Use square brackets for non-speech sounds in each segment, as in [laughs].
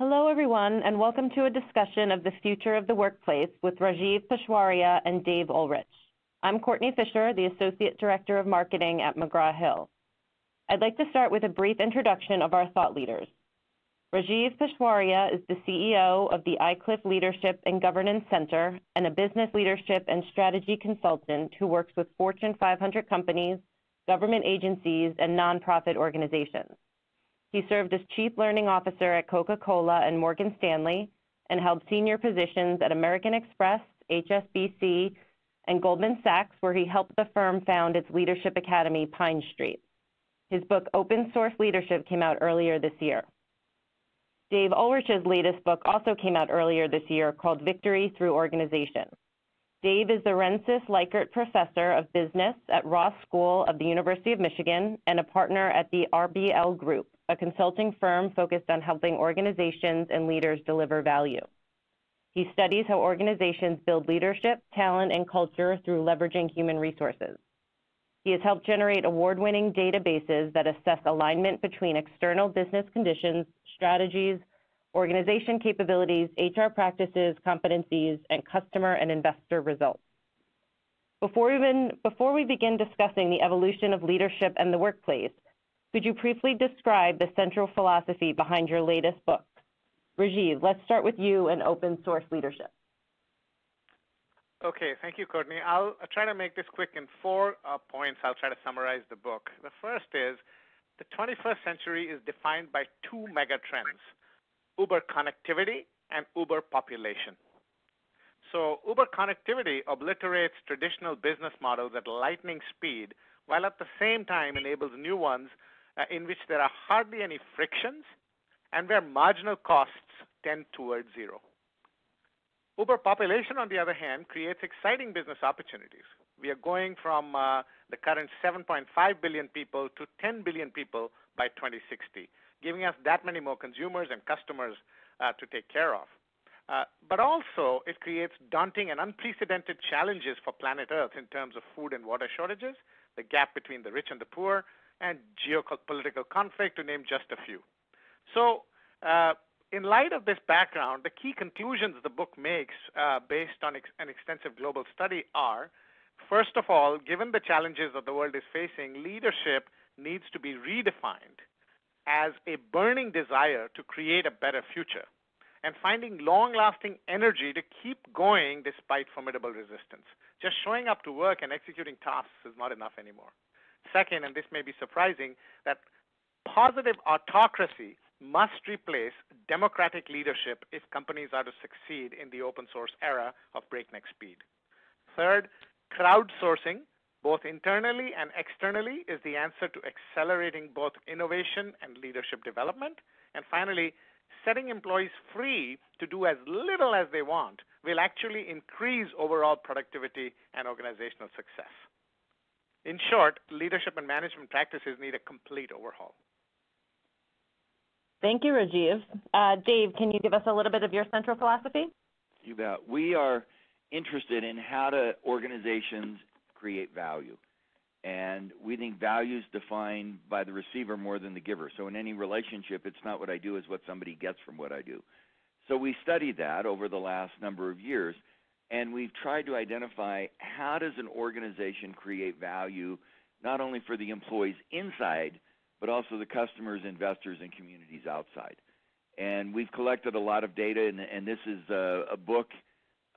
Hello, everyone, and welcome to a discussion of the future of the workplace with Rajeev Peshawaria and Dave Ulrich. I'm Courtney Fisher, the Associate Director of Marketing at McGraw-Hill. I'd like to start with a brief introduction of our thought leaders. Rajeev Peshawaria is the CEO of the Iclif Leadership and Governance Center and a business leadership and strategy consultant who works with Fortune 500 companies, government agencies, and nonprofit organizations. He served as Chief Learning Officer at Coca-Cola and Morgan Stanley and held senior positions at American Express, HSBC, and Goldman Sachs, where he helped the firm found its leadership academy, Pine Street. His book, Open Source Leadership, came out earlier this year. Dave Ulrich's latest book also came out earlier this year called Victory Through Organization. Dave is the Rensis Likert Professor of Business at Ross School of the University of Michigan and a partner at the RBL Group, a consulting firm focused on helping organizations and leaders deliver value. He studies how organizations build leadership, talent, and culture through leveraging human resources. He has helped generate award-winning databases that assess alignment between external business conditions, strategies, organization capabilities, HR practices, competencies, and customer and investor results. Before, even, before we begin discussing the evolution of leadership and the workplace, could you briefly describe the central philosophy behind your latest book? Rajeev, let's start with you and open source leadership. Okay, thank you, Courtney. I'll try to make this quick in four uh, points. I'll try to summarize the book. The first is the 21st century is defined by two mega trends Uber connectivity and Uber population. So, Uber connectivity obliterates traditional business models at lightning speed, while at the same time enables new ones in which there are hardly any frictions and where marginal costs tend towards zero. Uber population, on the other hand, creates exciting business opportunities. We are going from uh, the current 7.5 billion people to 10 billion people by 2060, giving us that many more consumers and customers uh, to take care of. Uh, but also, it creates daunting and unprecedented challenges for planet Earth in terms of food and water shortages, the gap between the rich and the poor, and geopolitical conflict, to name just a few. So, uh, in light of this background, the key conclusions the book makes, uh, based on ex- an extensive global study, are first of all, given the challenges that the world is facing, leadership needs to be redefined as a burning desire to create a better future and finding long lasting energy to keep going despite formidable resistance. Just showing up to work and executing tasks is not enough anymore. Second, and this may be surprising, that positive autocracy must replace democratic leadership if companies are to succeed in the open source era of breakneck speed. Third, crowdsourcing, both internally and externally, is the answer to accelerating both innovation and leadership development. And finally, setting employees free to do as little as they want will actually increase overall productivity and organizational success. In short, leadership and management practices need a complete overhaul. Thank you, Rajeev. Uh, Dave, can you give us a little bit of your central philosophy? You bet. We are interested in how do organizations create value. And we think value is defined by the receiver more than the giver. So in any relationship, it's not what I do, it's what somebody gets from what I do. So we studied that over the last number of years and we've tried to identify how does an organization create value not only for the employees inside but also the customers investors and communities outside. And we've collected a lot of data and, and this is a, a book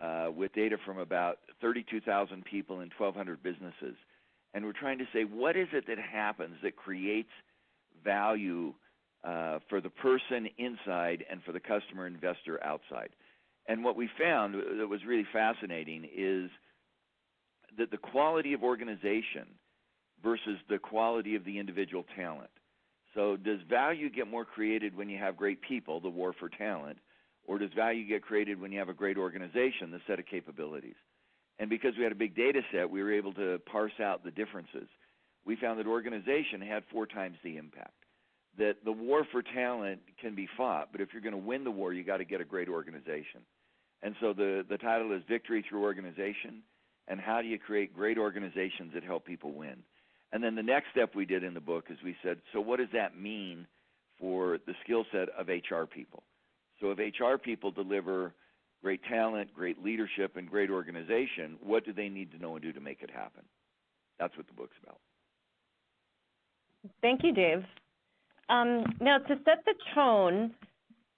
uh, with data from about 32,000 people and 1,200 businesses. And we're trying to say what is it that happens that creates value uh, for the person inside and for the customer investor outside and what we found that was really fascinating is that the quality of organization versus the quality of the individual talent. So, does value get more created when you have great people, the war for talent, or does value get created when you have a great organization, the set of capabilities? And because we had a big data set, we were able to parse out the differences. We found that organization had four times the impact. That the war for talent can be fought, but if you're going to win the war, you got to get a great organization. And so the, the title is Victory Through Organization and How Do You Create Great Organizations That Help People Win? And then the next step we did in the book is we said, so what does that mean for the skill set of HR people? So if HR people deliver great talent, great leadership, and great organization, what do they need to know and do to make it happen? That's what the book's about. Thank you, Dave. Um, now, to set the tone,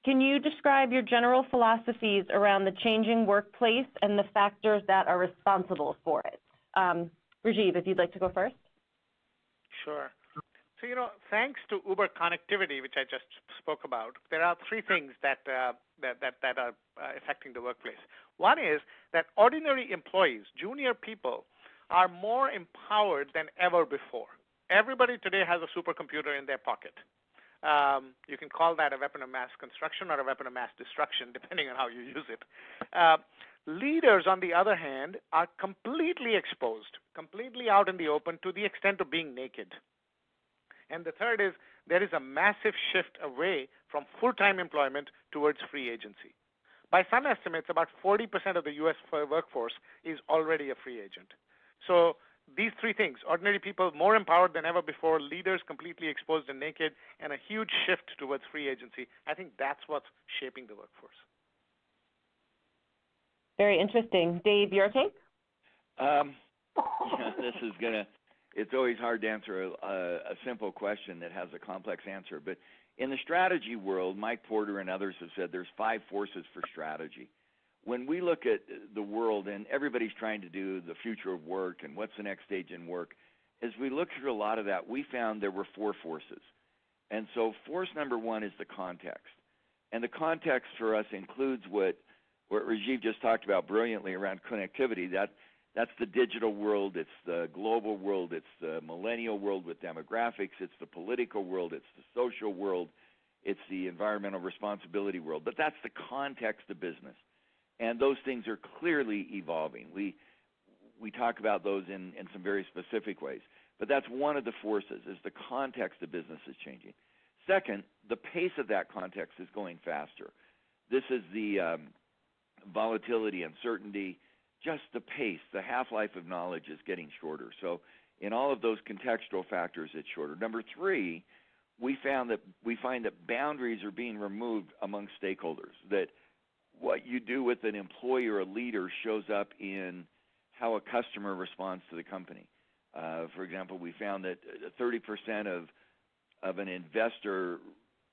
can you describe your general philosophies around the changing workplace and the factors that are responsible for it? Um, Rajeev, if you'd like to go first. Sure. So, you know, thanks to Uber connectivity, which I just spoke about, there are three things that uh, that, that are uh, affecting the workplace. One is that ordinary employees, junior people, are more empowered than ever before. Everybody today has a supercomputer in their pocket. Um, you can call that a weapon of mass construction or a weapon of mass destruction, [laughs] depending on how you use it. Uh, leaders, on the other hand, are completely exposed, completely out in the open to the extent of being naked. And the third is there is a massive shift away from full-time employment towards free agency. By some estimates, about 40% of the U.S. workforce is already a free agent. So these three things ordinary people more empowered than ever before, leaders completely exposed and naked, and a huge shift towards free agency. I think that's what's shaping the workforce. Very interesting. Dave, your take? Um, [laughs] this is going to, it's always hard to answer a, a, a simple question that has a complex answer. But in the strategy world, Mike Porter and others have said there's five forces for strategy when we look at the world and everybody's trying to do the future of work and what's the next stage in work, as we looked through a lot of that, we found there were four forces. And so force number one is the context. And the context for us includes what what Rajeev just talked about brilliantly around connectivity. That that's the digital world, it's the global world, it's the millennial world with demographics, it's the political world, it's the social world, it's the environmental responsibility world. But that's the context of business and those things are clearly evolving. We we talk about those in, in some very specific ways, but that's one of the forces is the context of business is changing. Second, the pace of that context is going faster. This is the um, volatility, uncertainty, just the pace, the half-life of knowledge is getting shorter. So in all of those contextual factors, it's shorter. Number three, we found that we find that boundaries are being removed among stakeholders. That what you do with an employee or a leader shows up in how a customer responds to the company. Uh, for example, we found that 30% of of an investor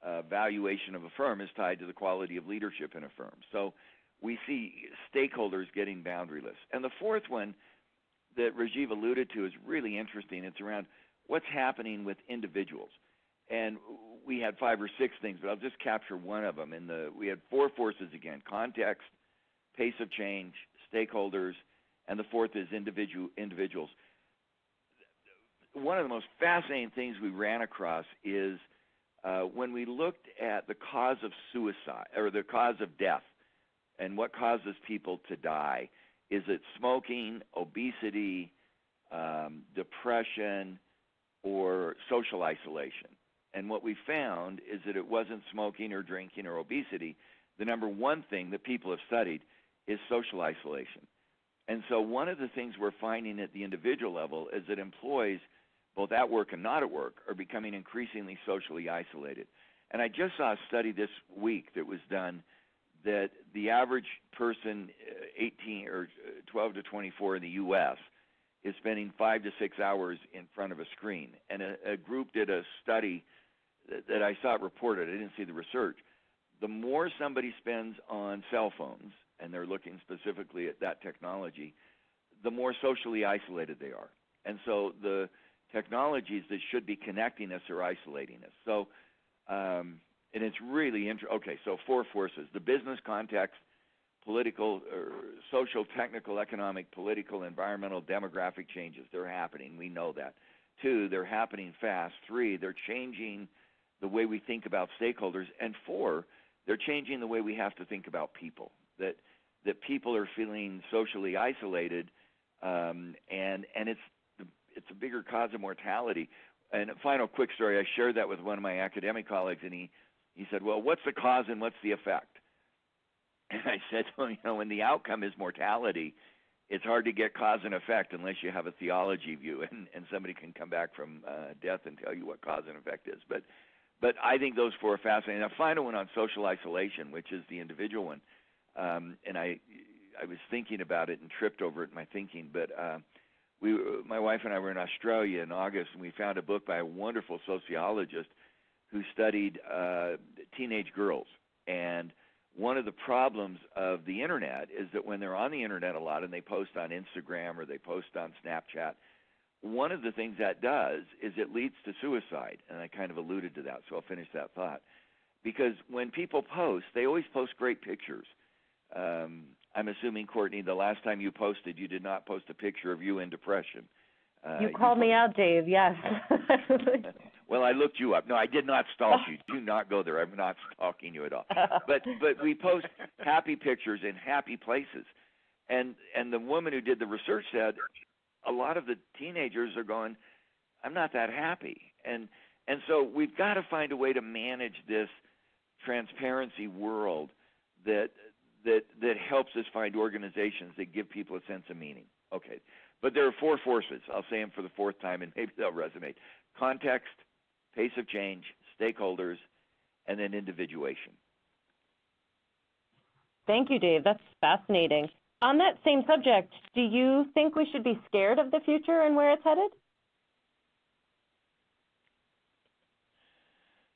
uh, valuation of a firm is tied to the quality of leadership in a firm. So we see stakeholders getting boundaryless. And the fourth one that Rajeev alluded to is really interesting. It's around what's happening with individuals. And we had five or six things, but I'll just capture one of them. In the we had four forces again: context, pace of change, stakeholders, and the fourth is individual individuals. One of the most fascinating things we ran across is uh, when we looked at the cause of suicide or the cause of death and what causes people to die. Is it smoking, obesity, um, depression, or social isolation? And what we found is that it wasn't smoking or drinking or obesity. The number one thing that people have studied is social isolation. And so one of the things we're finding at the individual level is that employees, both at work and not at work, are becoming increasingly socially isolated. And I just saw a study this week that was done that the average person, uh, 18 or uh, 12 to 24 in the U.S., is spending five to six hours in front of a screen. And a, a group did a study that I saw it reported, I didn't see the research, the more somebody spends on cell phones, and they're looking specifically at that technology, the more socially isolated they are. And so the technologies that should be connecting us are isolating us. So, um, and it's really interesting. Okay, so four forces the business context, political, or social, technical, economic, political, environmental, demographic changes. They're happening. We know that. Two, they're happening fast. Three, they're changing the way we think about stakeholders, and four, they're changing the way we have to think about people. That that people are feeling socially isolated, um, and and it's it's a bigger cause of mortality. And a final quick story: I shared that with one of my academic colleagues, and he he said, "Well, what's the cause and what's the effect?" And [laughs] I said, "Well, you know, when the outcome is mortality." It's hard to get cause and effect unless you have a theology view, [laughs] and, and somebody can come back from uh, death and tell you what cause and effect is. But but I think those four are fascinating. And The final one on social isolation, which is the individual one, um, and I I was thinking about it and tripped over it in my thinking, but. Uh, we, my wife and I were in Australia in August, and we found a book by a wonderful sociologist who studied uh, teenage girls. And one of the problems of the internet is that when they're on the internet a lot and they post on Instagram or they post on Snapchat, one of the things that does is it leads to suicide. And I kind of alluded to that, so I'll finish that thought. Because when people post, they always post great pictures. Um, I'm assuming, Courtney, the last time you posted, you did not post a picture of you in depression. Uh, you called you me out, Dave. Yes. [laughs] well, I looked you up. No, I did not stalk you. [laughs] Do not go there. I'm not stalking you at all. [laughs] But but we post happy pictures in happy places, and and the woman who did the research said a lot of the teenagers are going, I'm not that happy, and and so we've got to find a way to manage this transparency world that that that helps us find organizations that give people a sense of meaning. Okay, but there are four forces. I'll say them for the fourth time, and [laughs] maybe they'll resonate: context, pace of change, stakeholders, and then individuation. Thank you, Dave. That's fascinating. On that same subject, do you think we should be scared of the future and where it's headed?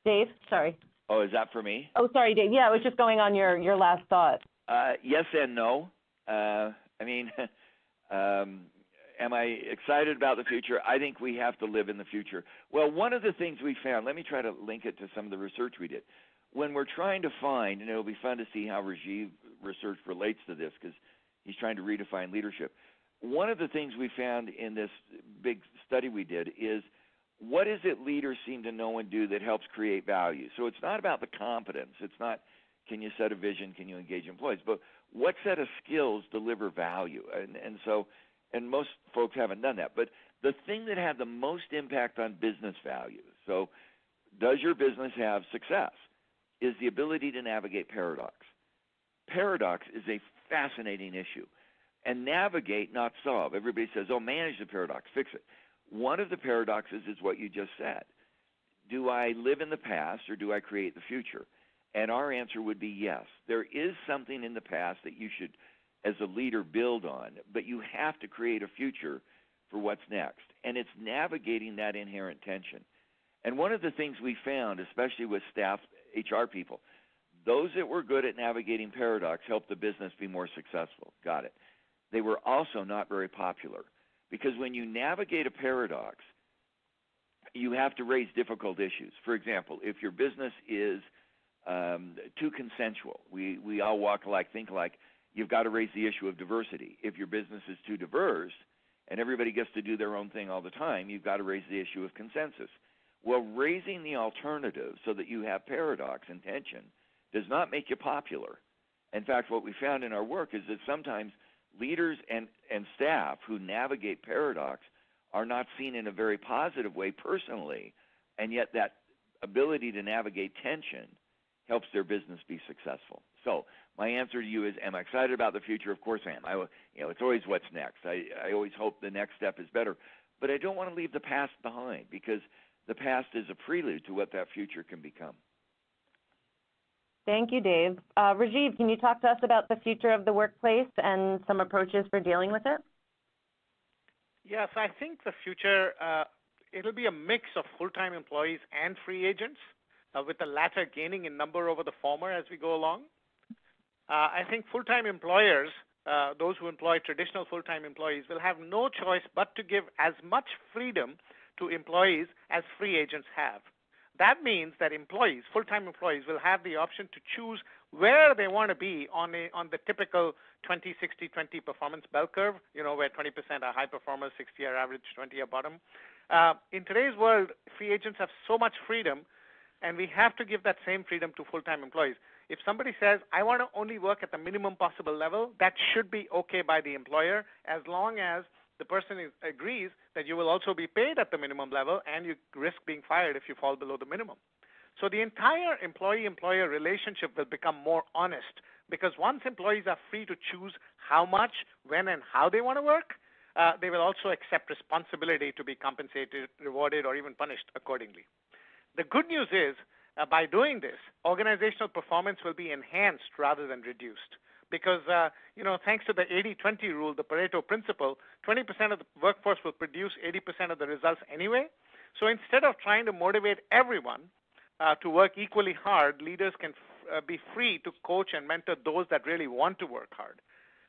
Dave, sorry. Oh, is that for me? Oh, sorry, Dave. Yeah, I was just going on your, your last thought. Uh, yes and no. Uh, I mean, [laughs] um, am I excited about the future? I think we have to live in the future. Well, one of the things we found, let me try to link it to some of the research we did. When we're trying to find, and it'll be fun to see how Rajeev research relates to this because he's trying to redefine leadership. One of the things we found in this big study we did is what is it leaders seem to know and do that helps create value? So it's not about the competence. It's not – can you set a vision? Can you engage employees? But what set of skills deliver value? And, and so, and most folks haven't done that. But the thing that had the most impact on business value, so does your business have success, is the ability to navigate paradox. Paradox is a fascinating issue. And navigate, not solve. Everybody says, oh, manage the paradox, fix it. One of the paradoxes is what you just said. Do I live in the past or do I create the future? And our answer would be yes. There is something in the past that you should, as a leader, build on, but you have to create a future for what's next. And it's navigating that inherent tension. And one of the things we found, especially with staff, HR people, those that were good at navigating paradox helped the business be more successful. Got it. They were also not very popular because when you navigate a paradox, you have to raise difficult issues. For example, if your business is um, too consensual. We we all walk alike, think alike. You've got to raise the issue of diversity. If your business is too diverse and everybody gets to do their own thing all the time, you've got to raise the issue of consensus. Well, raising the alternative so that you have paradox and tension does not make you popular. In fact, what we found in our work is that sometimes leaders and, and staff who navigate paradox are not seen in a very positive way personally, and yet that ability to navigate tension helps their business be successful. So my answer to you is, am I excited about the future? Of course I am. I, you know, it's always what's next. I, I always hope the next step is better, but I don't want to leave the past behind because the past is a prelude to what that future can become. Thank you, Dave. Uh, Rajeev, can you talk to us about the future of the workplace and some approaches for dealing with it? Yes, I think the future, uh, it'll be a mix of full-time employees and free agents uh, with the latter gaining in number over the former as we go along. Uh, I think full-time employers, uh, those who employ traditional full-time employees, will have no choice but to give as much freedom to employees as free agents have. That means that employees, full-time employees, will have the option to choose where they want to be on a, on the typical 20, 60, 20 performance bell curve. You know, where 20% are high performers, 60 are average, 20 are bottom. Uh, in today's world, free agents have so much freedom and we have to give that same freedom to full-time employees. If somebody says, I want to only work at the minimum possible level, that should be okay by the employer as long as the person is, agrees that you will also be paid at the minimum level and you risk being fired if you fall below the minimum. So the entire employee-employer relationship will become more honest because once employees are free to choose how much, when, and how they want to work, uh, they will also accept responsibility to be compensated, rewarded, or even punished accordingly. The good news is uh, by doing this, organizational performance will be enhanced rather than reduced. Because, uh, you know, thanks to the 80-20 rule, the Pareto principle, 20% of the workforce will produce 80% of the results anyway. So instead of trying to motivate everyone uh, to work equally hard, leaders can f- uh, be free to coach and mentor those that really want to work hard.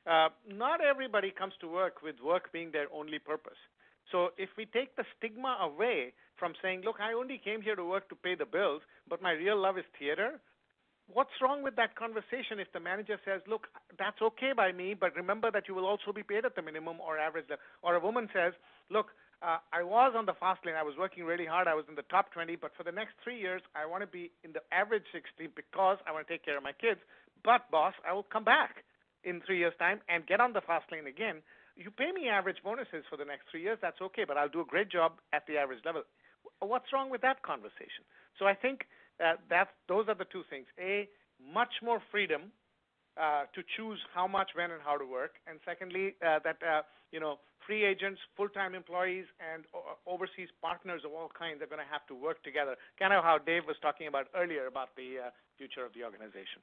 Uh, not everybody comes to work with work being their only purpose. So if we take the stigma away from saying, look, I only came here to work to pay the bills, but my real love is theater, what's wrong with that conversation if the manager says, look, that's okay by me, but remember that you will also be paid at the minimum or average level. Or a woman says, look, uh, I was on the fast lane. I was working really hard. I was in the top 20, but for the next three years, I want to be in the average 60 because I want to take care of my kids. But, boss, I will come back in three years' time and get on the fast lane again. You pay me average bonuses for the next three years, that's okay, but I'll do a great job at the average level. What's wrong with that conversation? So I think uh, that those are the two things. A, much more freedom uh, to choose how much, when, and how to work. And secondly, uh, that uh, you know, free agents, full-time employees, and overseas partners of all kinds are going to have to work together. Kind of how Dave was talking about earlier about the uh, future of the organization.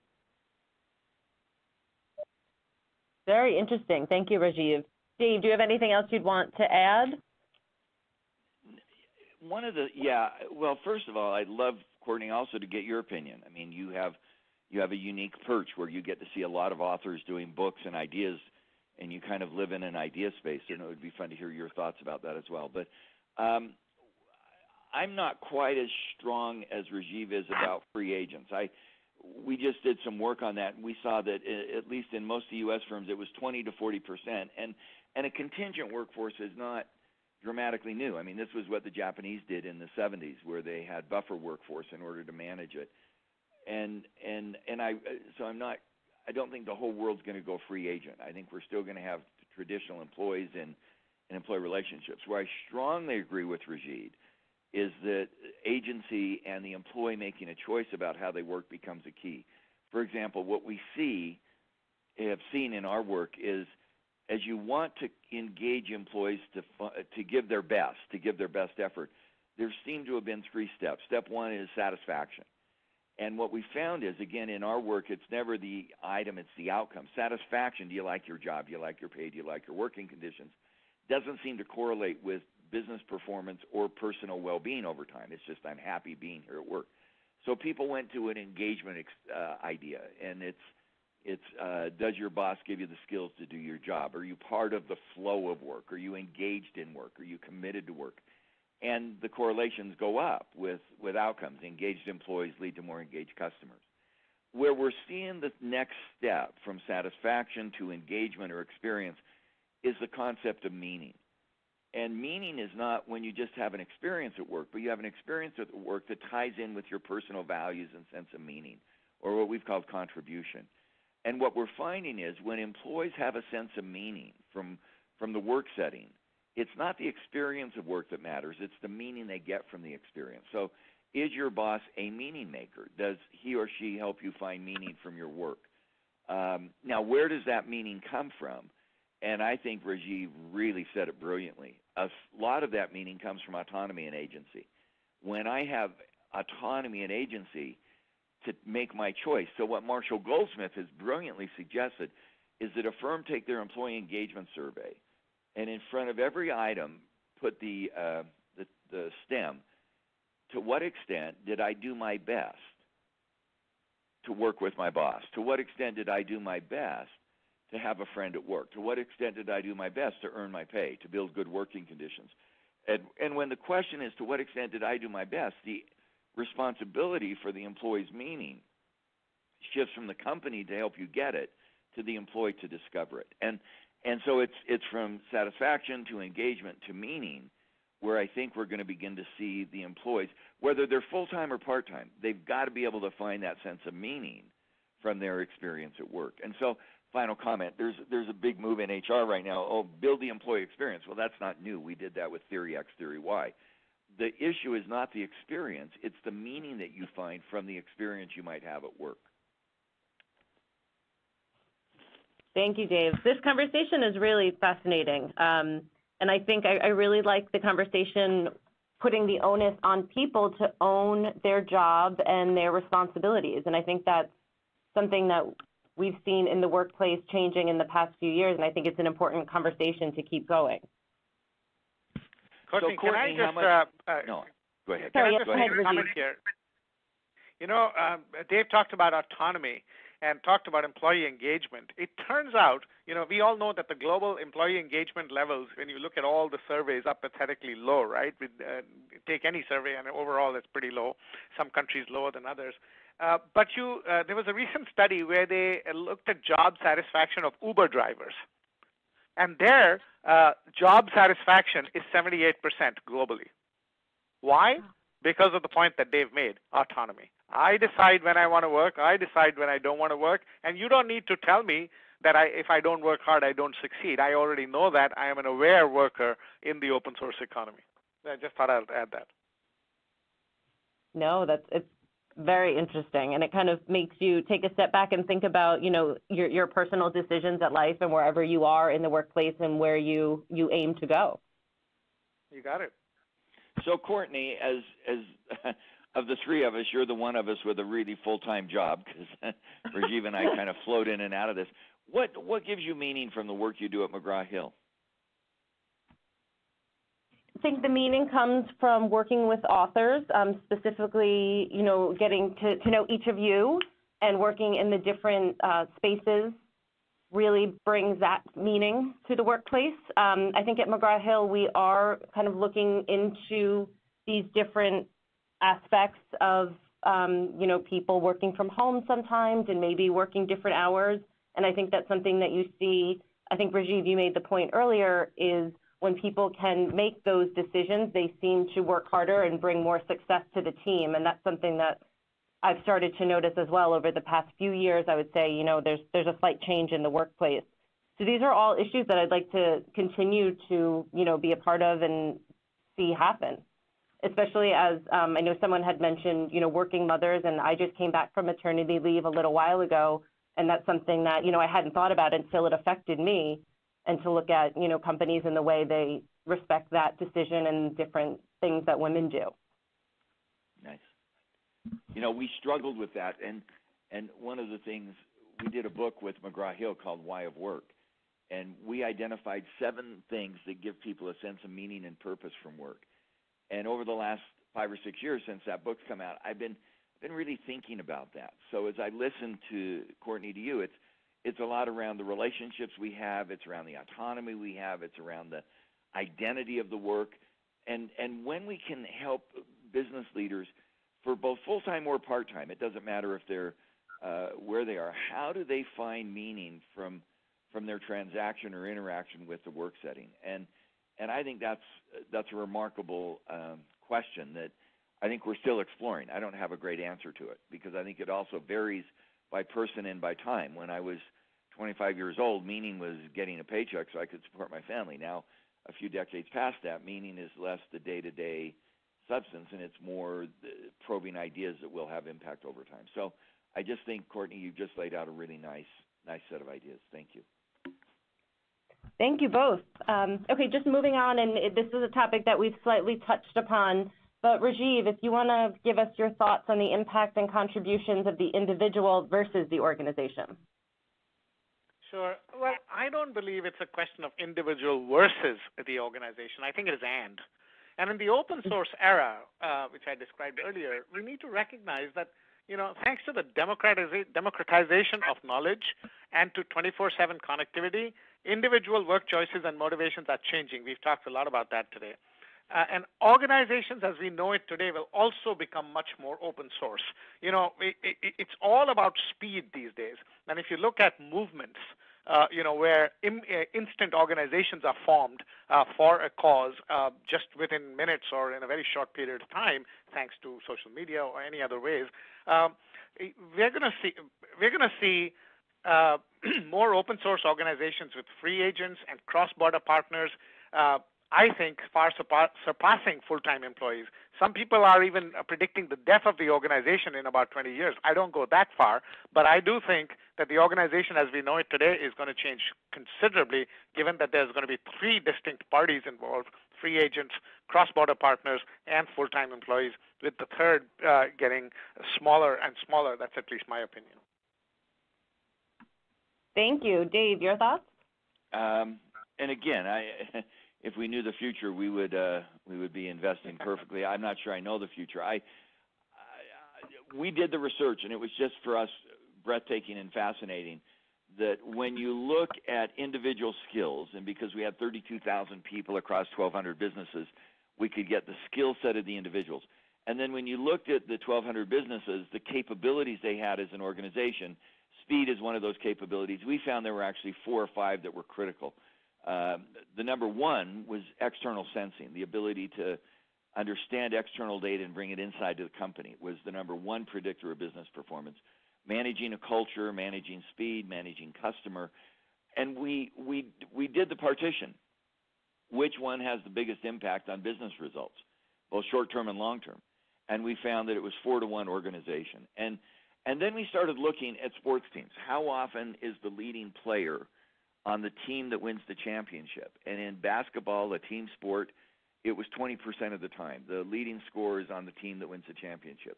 Very interesting. Thank you, Rajeev. Dave, do you have anything else you'd want to add? One of the yeah, well, first of all, I'd love Courtney also to get your opinion. I mean, you have you have a unique perch where you get to see a lot of authors doing books and ideas, and you kind of live in an idea space. And it would be fun to hear your thoughts about that as well. But um, I'm not quite as strong as Rajeev is about free agents. I we just did some work on that, and we saw that at least in most of the U.S. firms, it was 20 to 40 percent, and and a contingent workforce is not dramatically new. I mean, this was what the Japanese did in the 70s, where they had buffer workforce in order to manage it. And and and I so I'm not. I don't think the whole world's going to go free agent. I think we're still going to have traditional employees and and employee relationships. Where I strongly agree with Rajeev is that agency and the employee making a choice about how they work becomes a key. For example, what we see have seen in our work is as you want to engage employees to to give their best, to give their best effort, there seem to have been three steps. Step one is satisfaction. And what we found is, again, in our work, it's never the item, it's the outcome. Satisfaction, do you like your job? Do you like your pay? Do you like your working conditions? Doesn't seem to correlate with business performance or personal well being over time. It's just, I'm happy being here at work. So people went to an engagement uh, idea, and it's it's uh, does your boss give you the skills to do your job? Are you part of the flow of work? Are you engaged in work? Are you committed to work? And the correlations go up with, with outcomes. Engaged employees lead to more engaged customers. Where we're seeing the next step from satisfaction to engagement or experience is the concept of meaning. And meaning is not when you just have an experience at work, but you have an experience at work that ties in with your personal values and sense of meaning, or what we've called contribution. And what we're finding is when employees have a sense of meaning from from the work setting, it's not the experience of work that matters, it's the meaning they get from the experience. So is your boss a meaning maker? Does he or she help you find meaning from your work? Um, now, where does that meaning come from? And I think Rajeev really said it brilliantly. A lot of that meaning comes from autonomy and agency. When I have autonomy and agency, to make my choice. So what Marshall Goldsmith has brilliantly suggested is that a firm take their employee engagement survey and in front of every item put the, uh, the, the stem, to what extent did I do my best to work with my boss? To what extent did I do my best to have a friend at work? To what extent did I do my best to earn my pay, to build good working conditions? And, and when the question is to what extent did I do my best, the responsibility for the employee's meaning shifts from the company to help you get it to the employee to discover it. And and so it's it's from satisfaction to engagement to meaning where I think we're going to begin to see the employees, whether they're full time or part time, they've got to be able to find that sense of meaning from their experience at work. And so, final comment: there's there's a big move in HR right now. Oh, build the employee experience. Well, that's not new. We did that with Theory X, Theory Y the issue is not the experience, it's the meaning that you find from the experience you might have at work. Thank you, Dave. This conversation is really fascinating. Um, and I think I, I, really like the conversation putting the onus on people to own their job and their responsibilities. And I think that's something that we've seen in the workplace changing in the past few years, and I think it's an important conversation to keep going. Courtney, so, can I just, much, uh, uh, no, go ahead. Sorry, can I yes, just go ahead, comment here? You know, um, Dave talked about autonomy and talked about employee engagement. It turns out, you know, we all know that the global employee engagement levels, when you look at all the surveys, are pathetically low, right? With, uh, take any survey, and overall it's pretty low. Some countries lower than others. Uh, but you, uh, there was a recent study where they uh, looked at job satisfaction of Uber drivers, and their uh, job satisfaction is 78% globally. Why? Because of the point that Dave made, autonomy. I decide when I want to work. I decide when I don't want to work, and you don't need to tell me that I, if I don't work hard, I don't succeed. I already know that. I am an aware worker in the open source economy. I just thought I'd add that. No, that's it's very interesting, and it kind of makes you take a step back and think about, you know, your your personal decisions at life and wherever you are in the workplace and where you you aim to go. You got it. So, Courtney, as as [laughs] of the three of us, you're the one of us with a really full time job because [laughs] Rajeev and I kind of float in and out of this. What what gives you meaning from the work you do at McGraw Hill? Think the meaning comes from working with authors, um, specifically, you know, getting to, to know each of you and working in the different uh, spaces really brings that meaning to the workplace. Um, I think at McGraw-Hill we are kind of looking into these different aspects of, um, you know, people working from home sometimes and maybe working different hours. And I think that's something that you see, I think Rajeev, you made the point earlier, is when people can make those decisions, they seem to work harder and bring more success to the team. And that's something that I've started to notice as well over the past few years. I would say, you know, there's there's a slight change in the workplace. So these are all issues that I'd like to continue to, you know, be a part of and see happen. Especially as um, I know someone had mentioned, you know, working mothers, and I just came back from maternity leave a little while ago, and that's something that you know I hadn't thought about until it affected me, and to look at you know companies and the way they respect that decision and different things that women do. Nice. You know, we struggled with that, and and one of the things we did a book with McGraw Hill called Why of Work, and we identified seven things that give people a sense of meaning and purpose from work. And over the last five or six years since that book's come out, I've been been really thinking about that. So as I listen to Courtney to you, it's it's a lot around the relationships we have, it's around the autonomy we have, it's around the identity of the work, and and when we can help business leaders for both full time or part time, it doesn't matter if they're uh, where they are. How do they find meaning from from their transaction or interaction with the work setting? And and I think that's that's a remarkable um, question that I think we're still exploring. I don't have a great answer to it because I think it also varies by person and by time. When I was 25 years old, meaning was getting a paycheck so I could support my family. Now, a few decades past that, meaning is less the day-to-day substance, and it's more probing ideas that will have impact over time. So, I just think, Courtney, you've just laid out a really nice, nice set of ideas. Thank you. Thank you both. Um, okay, just moving on, and this is a topic that we've slightly touched upon, but Rajeev, if you want to give us your thoughts on the impact and contributions of the individual versus the organization. Sure. Well, I don't believe it's a question of individual versus the organization. I think it is and. And in the open source era, uh, which I described earlier, we need to recognize that you know, thanks to the democratization of knowledge and to 24/7 connectivity, individual work choices and motivations are changing. We've talked a lot about that today. Uh, and organizations as we know it today will also become much more open source. You know, it, it, it's all about speed these days. And if you look at movements, uh, you know, where Im, uh, instant organizations are formed uh, for a cause uh, just within minutes or in a very short period of time, thanks to social media or any other ways, um, we're going to see we're going to see uh, [clears throat] more open source organizations with free agents and cross-border partners. Uh, I think far surpassing full-time employees. Some people are even predicting the death of the organization in about 20 years. I don't go that far, but I do think that the organization as we know it today is going to change considerably, given that there's going to be three distinct parties involved: free agents, cross-border partners, and full-time employees, with the third uh, getting smaller and smaller. That's at least my opinion. Thank you. Dave, your thoughts? Um, and again, I, [laughs] if we knew the future, we would uh, we would be investing perfectly. I'm not sure I know the future. I, I, we did the research, and it was just for us breathtaking and fascinating. That when you look at individual skills, and because we had 32,000 people across 1,200 businesses, we could get the skill set of the individuals. And then when you looked at the 1,200 businesses, the capabilities they had as an organization, speed is one of those capabilities. We found there were actually four or five that were critical. Uh, the number one was external sensing, the ability to understand external data and bring it inside to the company was the number one predictor of business performance. Managing a culture, managing speed, managing customer, and we we we did the partition. Which one has the biggest impact on business results, both short term and long term? And we found that it was four to one organization. And and then we started looking at sports teams. How often is the leading player on the team that wins the championship? And in basketball, a team sport, it was 20% of the time. The leading scorer is on the team that wins the championship.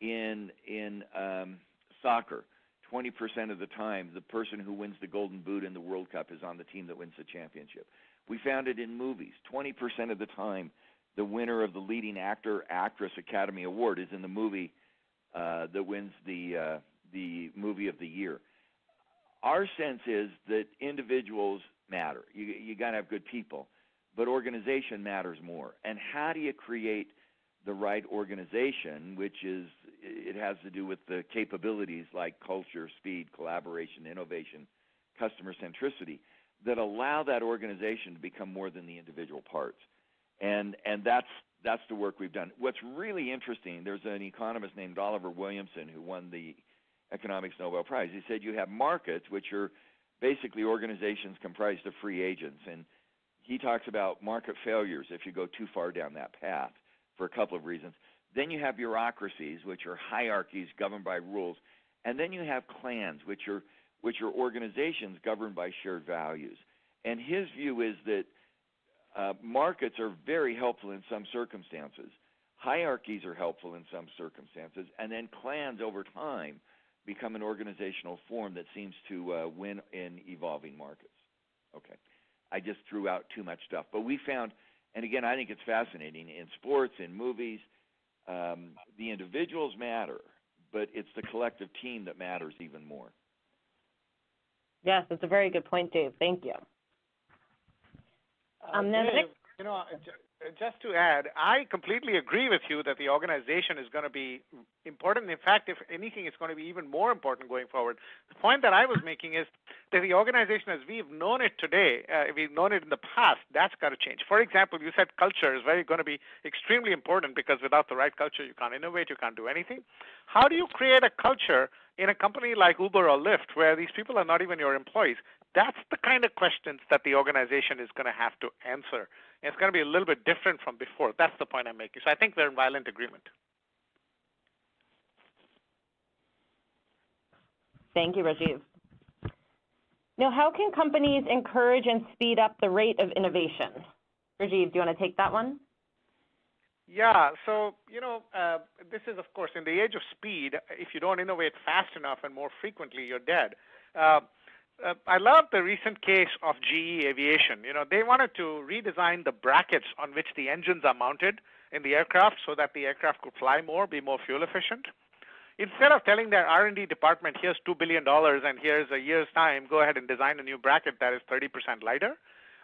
In in um, soccer, 20% of the time, the person who wins the Golden Boot in the World Cup is on the team that wins the championship. We found it in movies. 20% of the time, the winner of the leading actor actress Academy Award is in the movie uh, that wins the uh, the movie of the year. Our sense is that individuals matter. You you got to have good people, but organization matters more. And how do you create the right organization, which is it has to do with the capabilities like culture, speed, collaboration, innovation, customer centricity that allow that organization to become more than the individual parts. And and that's that's the work we've done. What's really interesting, there's an economist named Oliver Williamson who won the Economics Nobel Prize. He said you have markets, which are basically organizations comprised of free agents. And he talks about market failures if you go too far down that path for a couple of reasons. Then you have bureaucracies, which are hierarchies governed by rules. And then you have clans, which are which are organizations governed by shared values. And his view is that uh, markets are very helpful in some circumstances. Hierarchies are helpful in some circumstances, and then clans over time become an organizational form that seems to uh, win in evolving markets. Okay, I just threw out too much stuff, but we found, and again, I think it's fascinating in sports, in movies, um, the individuals matter, but it's the collective team that matters even more. Yes, that's a very good point, Dave. Thank you. Uh, um, Dave, you know, just to add, I completely agree with you that the organization is going to be important. In fact, if anything, it's going to be even more important going forward. The point that I was making is that the organization, as we've known it today, uh, we've known it in the past, that's got to change. For example, you said culture is very going to be extremely important because without the right culture, you can't innovate, you can't do anything. How do you create a culture in a company like Uber or Lyft where these people are not even your employees? That's the kind of questions that the organization is going to have to answer. And it's going to be a little bit different from before. That's the point I'm making. So I think we're in violent agreement. Thank you, Rajeev. Now, how can companies encourage and speed up the rate of innovation? Rajeev, do you want to take that one? Yeah, so you know, uh, this is of course in the age of speed. If you don't innovate fast enough and more frequently, you're dead. Uh, uh, I love the recent case of GE Aviation. You know, they wanted to redesign the brackets on which the engines are mounted in the aircraft so that the aircraft could fly more, be more fuel efficient. Instead of telling their R&D department, here's $2 billion and here's a year's time, go ahead and design a new bracket that is 30% lighter,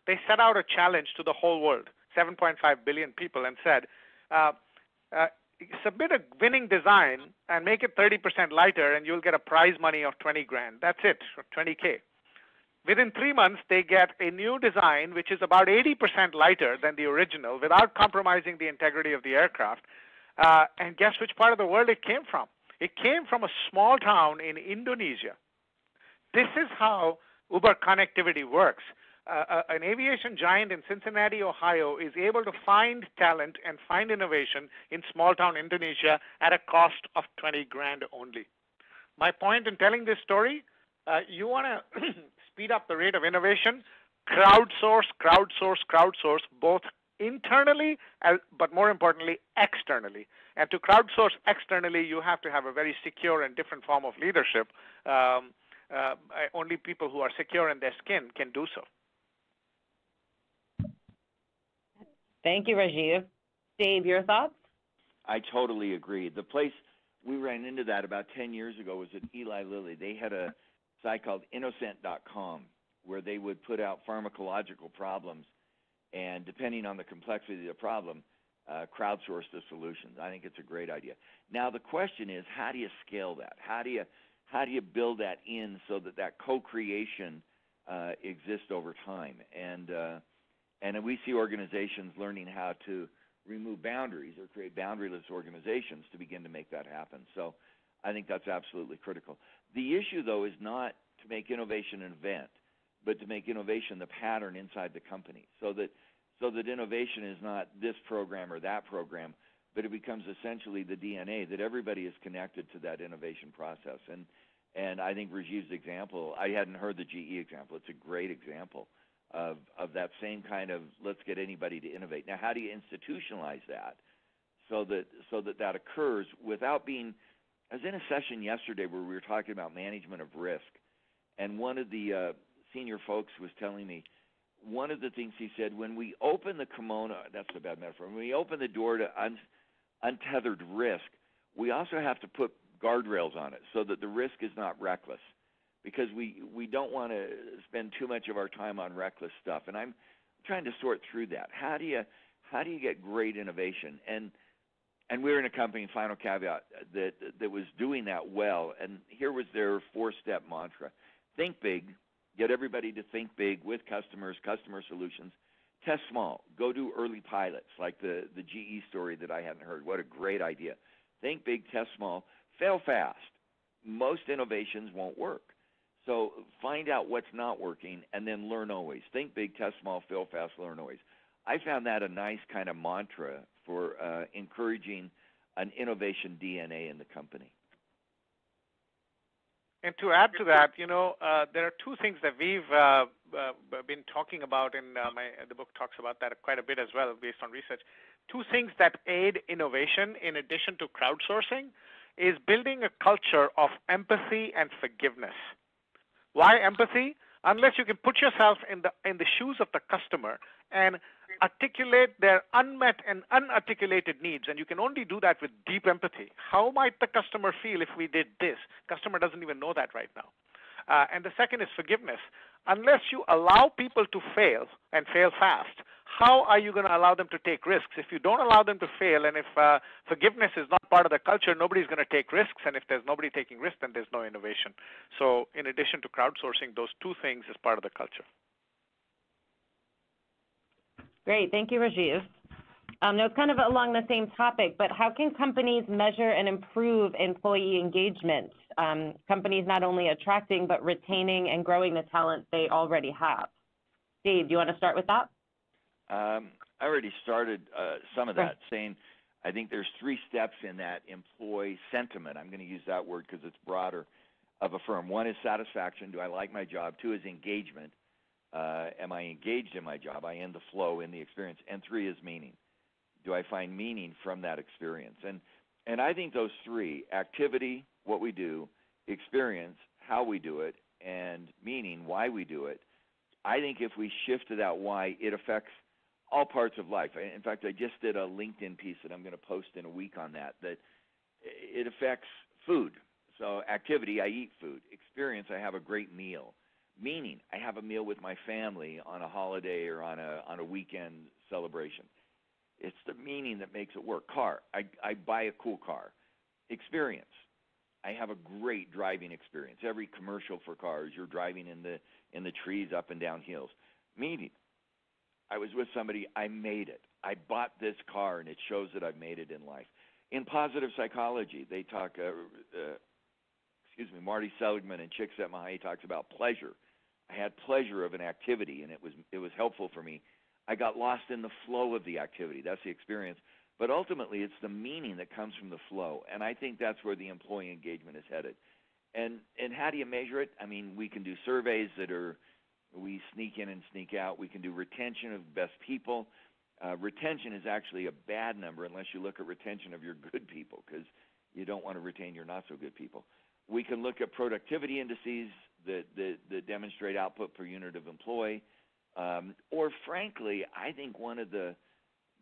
they set out a challenge to the whole world, 7.5 billion people, and said, uh, uh, submit a winning design and make it 30% lighter and you'll get a prize money of 20 grand. That's it, 20K. Within three months, they get a new design which is about 80% lighter than the original without compromising the integrity of the aircraft. Uh, and guess which part of the world it came from? It came from a small town in Indonesia. This is how Uber connectivity works uh, an aviation giant in Cincinnati, Ohio, is able to find talent and find innovation in small town Indonesia at a cost of 20 grand only. My point in telling this story, uh, you want [clears throat] to speed up the rate of innovation, crowdsource, crowdsource, crowdsource, both internally, but more importantly, externally. And to crowdsource externally, you have to have a very secure and different form of leadership. Um, uh, only people who are secure in their skin can do so. Thank you, Rajeev. Dave, your thoughts? I totally agree. The place we ran into that about 10 years ago was at Eli Lilly. They had a site called InnoCentive.com where they would put out pharmacological problems, and depending on the complexity of the problem, uh, crowdsource the solutions. I think it's a great idea. Now the question is, how do you scale that? How do you how do you build that in so that that co-creation uh, exists over time? And uh, and we see organizations learning how to remove boundaries or create boundaryless organizations to begin to make that happen. So I think that's absolutely critical. The issue, though, is not to make innovation an event, but to make innovation the pattern inside the company so that so that innovation is not this program or that program, but it becomes essentially the DNA that everybody is connected to that innovation process. And and I think Rajeev's example, I hadn't heard the GE example. It's a great example of of that same kind of let's get anybody to innovate. Now, how do you institutionalize that so that so that that occurs without being? I was in a session yesterday where we were talking about management of risk, and one of the uh, senior folks was telling me one of the things he said when we open the kimono. That's a bad metaphor. When we open the door to un, untethered risk, we also have to put guardrails on it so that the risk is not reckless because we we don't want to spend too much of our time on reckless stuff. And I'm trying to sort through that. How do you how do you get great innovation? And and we are in a company, final caveat, that that was doing that well. And here was their four-step mantra: think big, get everybody to think big with customers, customer solutions. Test small. Go do early pilots, like the the GE story that I hadn't heard. What a great idea! Think big, test small, fail fast. Most innovations won't work. So find out what's not working and then learn always. Think big, test small, fail fast, learn always. I found that a nice kind of mantra for uh, encouraging an innovation DNA in the company. And to add to that, you know, uh, there are two things that we've uh, uh, been talking about, and uh, my, the book talks about that quite a bit as well, based on research. Two things that aid innovation, in addition to crowdsourcing, is building a culture of empathy and forgiveness. Why empathy? Unless you can put yourself in the in the shoes of the customer and articulate their unmet and unarticulated needs. And you can only do that with deep empathy. How might the customer feel if we did this? Customer doesn't even know that right now. Uh, and the second is forgiveness unless you allow people to fail and fail fast how are you going to allow them to take risks? If you don't allow them to fail, and if uh, forgiveness is not part of the culture, nobody's going to take risks. And if there's nobody taking risks, then there's no innovation. So, in addition to crowdsourcing, those two things is part of the culture. Great, thank you, Rajeev. Um, now, it's kind of along the same topic, but how can companies measure and improve employee engagement? Um, companies not only attracting, but retaining and growing the talent they already have. Dave, do you want to start with that? Um, I already started uh, some of that saying I think there's three steps in that employee sentiment. I'm going to use that word because it's broader of a firm. One is satisfaction. Do I like my job? Two is engagement. Uh, am I engaged in my job? I in the flow, in the experience. And three is meaning. Do I find meaning from that experience? And and I think those three activity, what we do, experience, how we do it, and meaning, why we do it. I think if we shift to that why, it affects all parts of life. In fact, I just did a LinkedIn piece that I'm going to post in a week on that. That it affects food. So activity, I eat food. Experience, I have a great meal. Meaning, I have a meal with my family on a holiday or on a on a weekend celebration. It's the meaning that makes it work. Car, I I buy a cool car. Experience, I have a great driving experience. Every commercial for cars, you're driving in the in the trees up and down hills. Meaning, I was with somebody, I made it. I bought this car, and it shows that I've made it in life. In positive psychology, they talk, uh, uh, excuse me, Marty Seligman and Csikszentmihalyi talks about pleasure. I had pleasure of an activity, and it was it was helpful for me. I got lost in the flow of the activity. That's the experience. But ultimately, it's the meaning that comes from the flow, and I think that's where the employee engagement is headed. And and how do you measure it? I mean, we can do surveys that are we sneak in and sneak out. We can do retention of best people. Uh, retention is actually a bad number unless you look at retention of your good people because you don't want to retain your not so good people. We can look at productivity indices that, that, that demonstrate output per unit of employee. Um, or frankly, I think one of the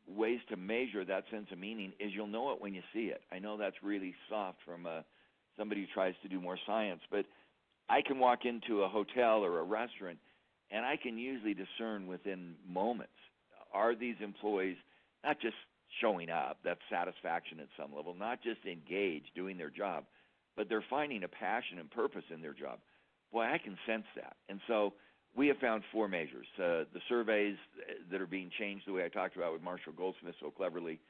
ways to measure that sense of meaning is you'll know it when you see it. I know that's really soft from uh, somebody who tries to do more science, but I can walk into a hotel or a restaurant and I can usually discern within moments are these employees not just showing up, that's satisfaction at some level, not just engaged doing their job, but they're finding a passion and purpose in their job. Boy, I can sense that. And so we have found four measures. Uh, the surveys that are being changed the way I talked about with Marshall Goldsmith so cleverly,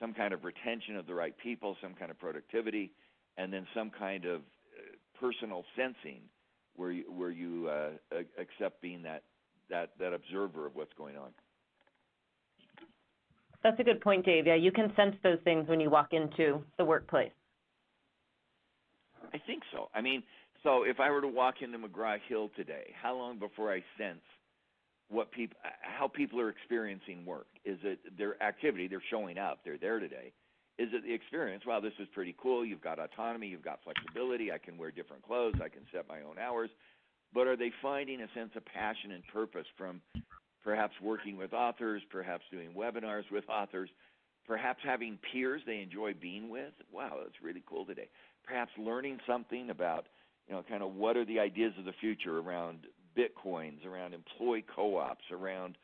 some kind of retention of the right people, some kind of productivity, and then some kind of uh, personal sensing where you, where you uh, accept being that, that, that observer of what's going on. That's a good point, Dave. Yeah, you can sense those things when you walk into the workplace. I think so. I mean, so if I were to walk into McGraw Hill today, how long before I sense what people, how people are experiencing work? Is it their activity? They're showing up. They're there today. Is it the experience? Wow, this is pretty cool. You've got autonomy. You've got flexibility. I can wear different clothes. I can set my own hours. But are they finding a sense of passion and purpose from perhaps working with authors, perhaps doing webinars with authors, perhaps having peers they enjoy being with? Wow, that's really cool today. Perhaps learning something about you know, kind of what are the ideas of the future around bitcoins, around employee co-ops, around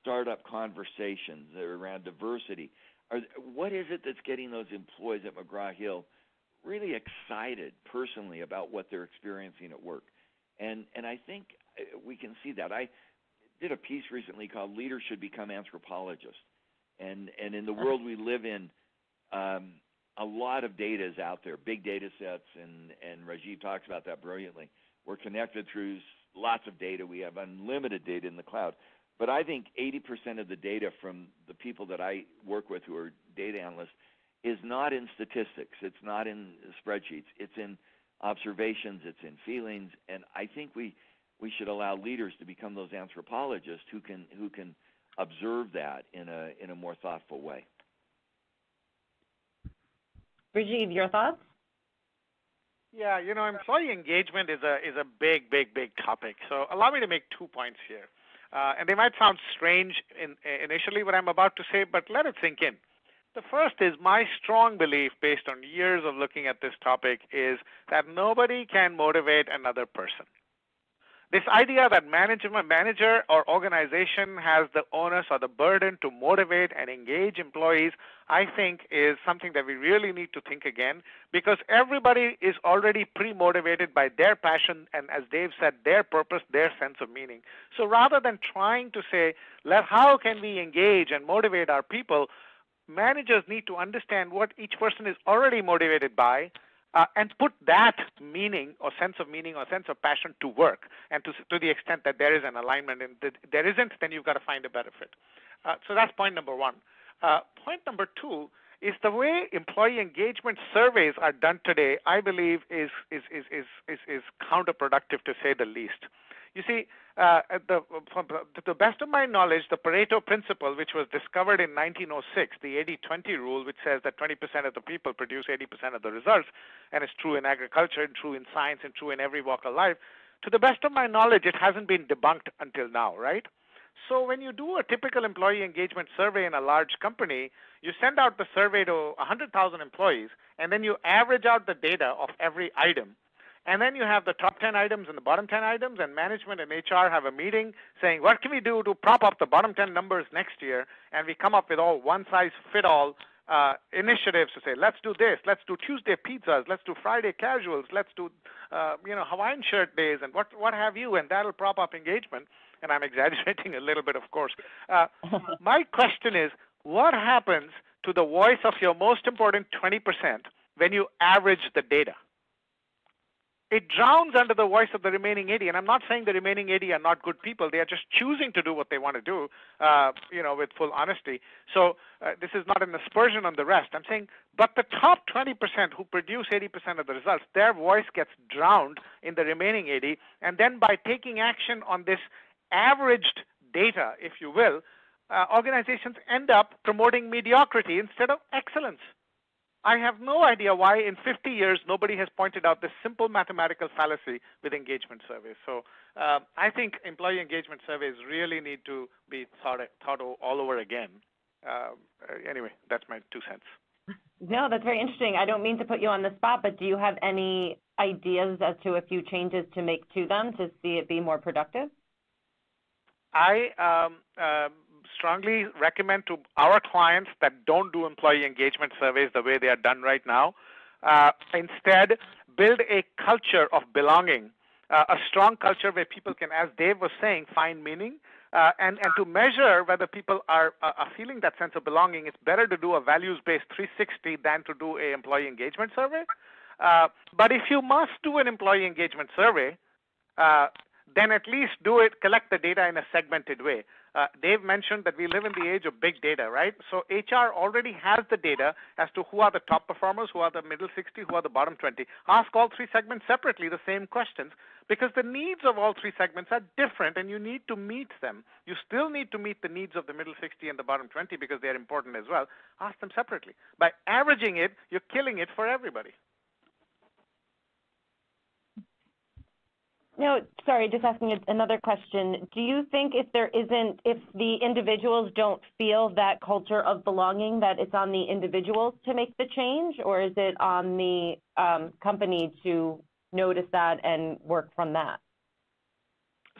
startup conversations, around diversity. Are, what is it that's getting those employees at McGraw Hill really excited personally about what they're experiencing at work? And and I think uh, we can see that. I did a piece recently called "Leaders Should Become Anthropologists," and and in the world we live in, um, a lot of data is out there, big data sets, and, and Rajeev talks about that brilliantly. We're connected through lots of data. We have unlimited data in the cloud. But I think 80% of the data from the people that I work with who are data analysts is not in statistics. It's not in spreadsheets. It's in observations. It's in feelings. And I think we, we should allow leaders to become those anthropologists who can, who can observe that in a, in a more thoughtful way. Rajeev, your thoughts? Yeah, you know, employee engagement is a is a big, big, big topic. So allow me to make two points here, uh, and they might sound strange in, initially what I'm about to say, but let it sink in. The first is my strong belief, based on years of looking at this topic, is that nobody can motivate another person. This idea that management manager or organization has the onus or the burden to motivate and engage employees, I think is something that we really need to think again because everybody is already pre-motivated by their passion and as Dave said, their purpose, their sense of meaning. So rather than trying to say, let how can we engage and motivate our people, managers need to understand what each person is already motivated by uh, and put that meaning or sense of meaning or sense of passion to work. And to, to the extent that there is an alignment and there isn't, then you've got to find a better fit. Uh, so that's point number one. Uh, point number two is the way employee engagement surveys are done today, I believe, is, is, is, is, is, is counterproductive to say the least. You see, uh, the, to the best of my knowledge, the Pareto principle, which was discovered in 1906, the 80-20 rule, which says that 20% of the people produce 80% of the results, and it's true in agriculture, and true in science, and true in every walk of life. To the best of my knowledge, it hasn't been debunked until now, right? So when you do a typical employee engagement survey in a large company, you send out the survey to 100,000 employees, and then you average out the data of every item and then you have the top 10 items and the bottom 10 items, and management and HR have a meeting saying, what can we do to prop up the bottom 10 numbers next year? And we come up with all one size fit all uh, initiatives to say, let's do this, let's do Tuesday pizzas, let's do Friday casuals, let's do, uh, you know, Hawaiian shirt days, and what what have you, and that'll prop up engagement. And I'm [laughs] exaggerating a little bit, of course. Uh, [laughs] my question is, what happens to the voice of your most important 20% when you average the data? It drowns under the voice of the remaining 80. And I'm not saying the remaining 80 are not good people. They are just choosing to do what they want to do, uh, you know, with full honesty. So uh, this is not an aspersion on the rest. I'm saying, but the top 20% who produce 80% of the results, their voice gets drowned in the remaining 80. And then by taking action on this averaged data, if you will, uh, organizations end up promoting mediocrity instead of excellence. I have no idea why in 50 years nobody has pointed out this simple mathematical fallacy with engagement surveys. So uh, I think employee engagement surveys really need to be thought, thought all over again. Uh, anyway, that's my two cents. No, that's very interesting. I don't mean to put you on the spot, but do you have any ideas as to a few changes to make to them to see it be more productive? I um, uh, strongly recommend to our clients that don't do employee engagement surveys the way they are done right now. Uh, instead, build a culture of belonging, uh, a strong culture where people can, as Dave was saying, find meaning. Uh, and, and to measure whether people are, are feeling that sense of belonging, it's better to do a values-based 360 than to do a employee engagement survey. Uh, but if you must do an employee engagement survey, uh, then at least do it, collect the data in a segmented way. Uh, Dave mentioned that we live in the age of big data, right? So HR already has the data as to who are the top performers, who are the middle 60, who are the bottom 20. Ask all three segments separately the same questions because the needs of all three segments are different and you need to meet them. You still need to meet the needs of the middle 60 and the bottom 20 because they're important as well. Ask them separately. By averaging it, you're killing it for everybody. No, sorry, just asking another question. Do you think if there isn't, if the individuals don't feel that culture of belonging, that it's on the individuals to make the change, or is it on the um, company to notice that and work from that?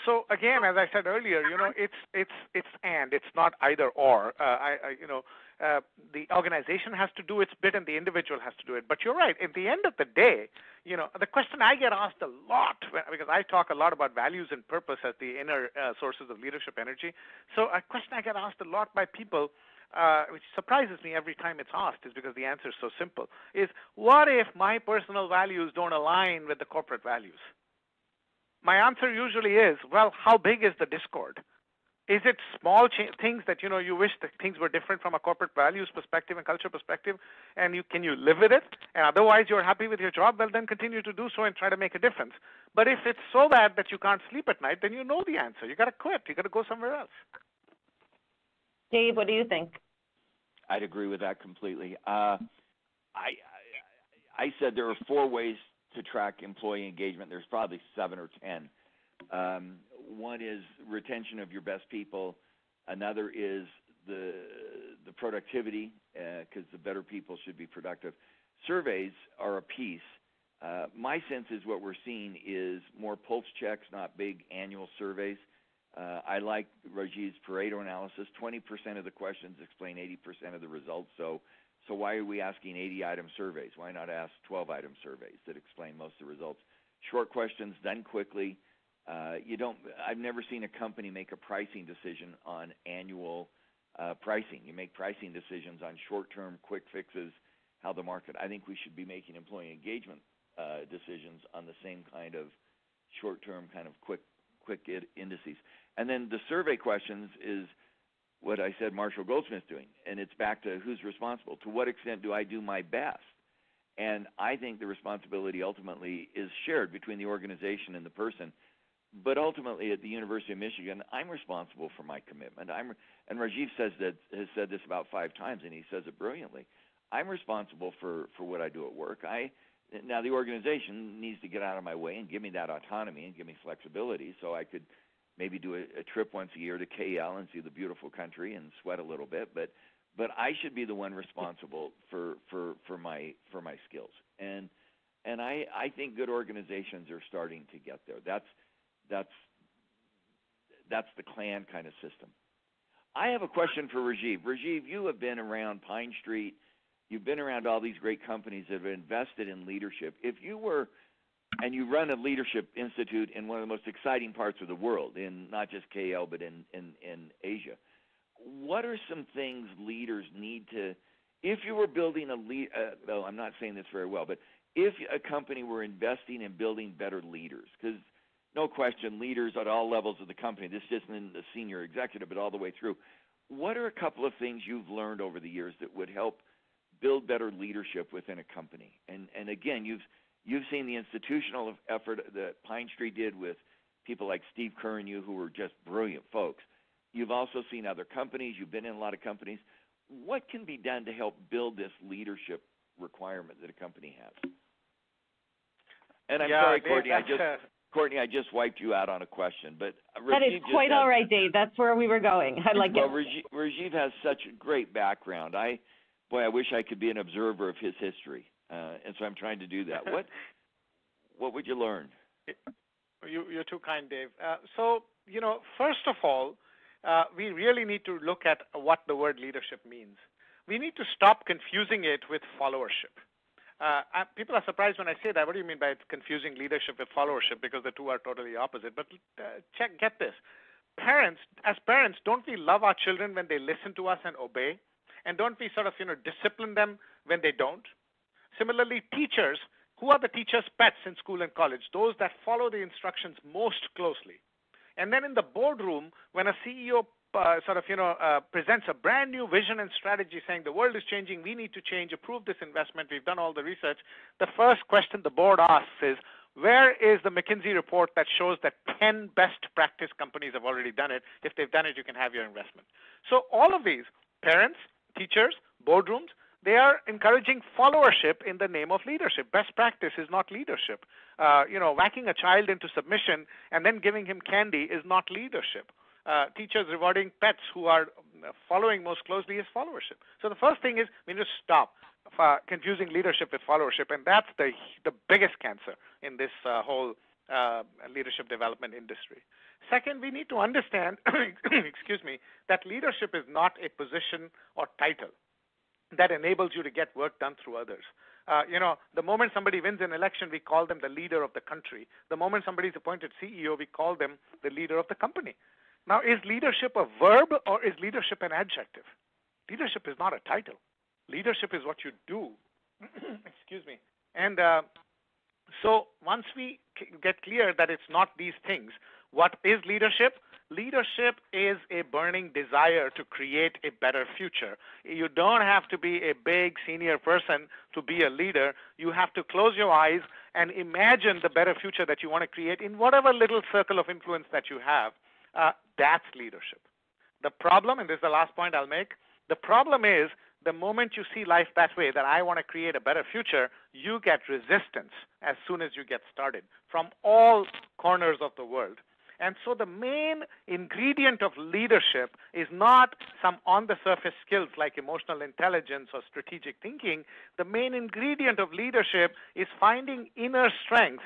So again, as I said earlier, you know, it's it's it's and it's not either or. Uh, I, I, you know, uh, the organization has to do its bit and the individual has to do it. But you're right. At the end of the day, you know, the question I get asked a lot because I talk a lot about values and purpose as the inner uh, sources of leadership energy. So a question I get asked a lot by people. Uh, which surprises me every time it's asked is because the answer is so simple is what if my personal values don't align with the corporate values my answer usually is well how big is the discord is it small cha- things that you know you wish that things were different from a corporate values perspective and culture perspective, and you can you live with it, and otherwise you're happy with your job? Well, then continue to do so and try to make a difference. But if it's so bad that you can't sleep at night, then you know the answer. You got to quit. You got to go somewhere else. Dave, what do you think? I'd agree with that completely. Uh, I, I I said there are four ways to track employee engagement. There's probably seven or ten. Um, one is retention of your best people. Another is the the productivity, because uh, the better people should be productive. Surveys are a piece. Uh, my sense is what we're seeing is more pulse checks, not big annual surveys. Uh, I like Rajeev's Pareto analysis. 20% of the questions explain 80% of the results. So, so why are we asking 80 item surveys? Why not ask 12 item surveys that explain most of the results? Short questions done quickly. Uh, you don't. I've never seen a company make a pricing decision on annual uh, pricing. You make pricing decisions on short-term quick fixes, how the market. I think we should be making employee engagement uh, decisions on the same kind of short-term kind of quick quick indices. And then the survey questions is what I said Marshall Goldsmith's doing, and it's back to who's responsible. To what extent do I do my best? And I think the responsibility ultimately is shared between the organization and the person but ultimately at the University of Michigan, I'm responsible for my commitment. I'm and Rajeev says that has said this about five times, and he says it brilliantly. I'm responsible for for what I do at work. I now the organization needs to get out of my way and give me that autonomy and give me flexibility, so I could maybe do a, a trip once a year to KL and see the beautiful country and sweat a little bit. But but I should be the one responsible for for for my for my skills and and I I think good organizations are starting to get there. That's that's that's the clan kind of system. I have a question for Rajeev. Rajeev, you have been around Pine Street. You've been around all these great companies that have invested in leadership. If you were, and you run a leadership institute in one of the most exciting parts of the world, in not just KL but in in, in Asia, what are some things leaders need to? If you were building a lead, uh, well, I'm not saying this very well, but if a company were investing in building better leaders, because no question, leaders at all levels of the company. This isn't the senior executive, but all the way through. What are a couple of things you've learned over the years that would help build better leadership within a company? And and again, you've you've seen the institutional effort that Pine Street did with people like Steve Kerr and you who were just brilliant folks. You've also seen other companies. You've been in a lot of companies. What can be done to help build this leadership requirement that a company has? And I'm yeah, sorry, Courtney, I just [laughs] Courtney, I just wiped you out on a question, but That is Rajeev just quite has- all right, Dave. That's where we were going. I like well, it. Rajeev, Rajeev has such a great background. I, boy, I wish I could be an observer of his history, uh, and so I'm trying to do that. What, [laughs] what would you learn? You, you're too kind, Dave. Uh, so, you know, first of all, uh, we really need to look at what the word leadership means. We need to stop confusing it with followership. Uh, I, people are surprised when I say that. What do you mean by confusing leadership with followership? Because the two are totally opposite. But uh, check, get this. Parents, as parents, don't we love our children when they listen to us and obey? And don't we sort of, you know, discipline them when they don't? Similarly, teachers, who are the teachers' pets in school and college? Those that follow the instructions most closely. And then in the boardroom, when a CEO uh, sort of, you know, uh, presents a brand new vision and strategy saying the world is changing, we need to change, approve this investment, we've done all the research, the first question the board asks is, where is the McKinsey report that shows that 10 best practice companies have already done it? If they've done it, you can have your investment. So all of these, parents, teachers, boardrooms, they are encouraging followership in the name of leadership. Best practice is not leadership. Uh, you know, whacking a child into submission and then giving him candy is not leadership. Uh, teachers rewarding pets who are following most closely is followership. So the first thing is we need to stop uh, confusing leadership with followership, and that's the the biggest cancer in this uh, whole uh, leadership development industry. Second, we need to understand, [coughs] excuse me, that leadership is not a position or title that enables you to get work done through others. Uh, you know, the moment somebody wins an election, we call them the leader of the country. The moment somebody is appointed CEO, we call them the leader of the company. Now, is leadership a verb or is leadership an adjective? Leadership is not a title. Leadership is what you do. [clears throat] Excuse me. And uh, so once we get clear that it's not these things, what is leadership? Leadership is a burning desire to create a better future. You don't have to be a big senior person to be a leader. You have to close your eyes and imagine the better future that you want to create in whatever little circle of influence that you have. Uh, that's leadership. The problem, and this is the last point I'll make, the problem is the moment you see life that way, that I want to create a better future, you get resistance as soon as you get started from all corners of the world. And so the main ingredient of leadership is not some on the surface skills like emotional intelligence or strategic thinking. The main ingredient of leadership is finding inner strength,